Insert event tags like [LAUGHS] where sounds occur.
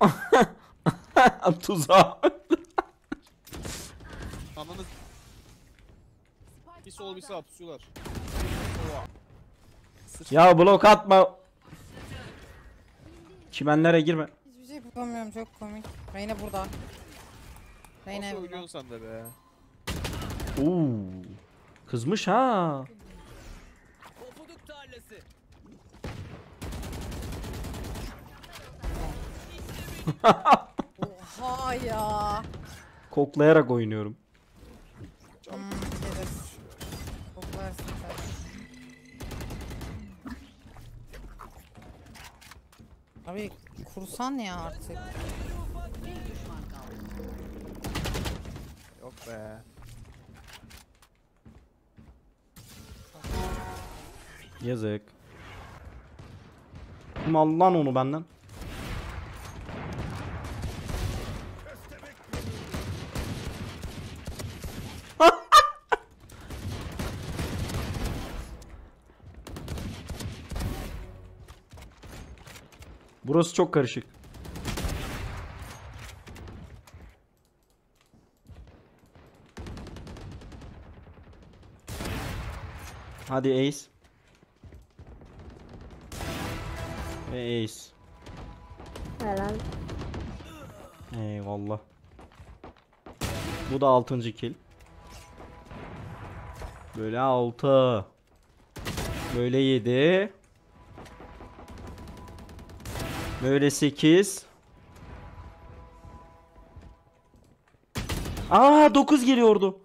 [LAUGHS] Tuzağa. Ananı bir sol bir sağ pusuyorlar. ya blok atma. Çimenlere girme. Hiçbir şey yapamıyorum çok komik. Reyna burada. Reyna Nasıl evde. oynuyorsun sen de be? Oo. Kızmış ha. Oha ya. Koklayarak oynuyorum. Hmm, gelir. Koklarsın sen. Abi kursan ya artık. Yok be. Yazık. Aldı lan onu benden? Burası çok karışık. Hadi Ace. Ve Ace. Helal. Eyvallah. Bu da 6. kill. Böyle 6. Böyle 7. Böyle 8. Aa 9 geliyordu.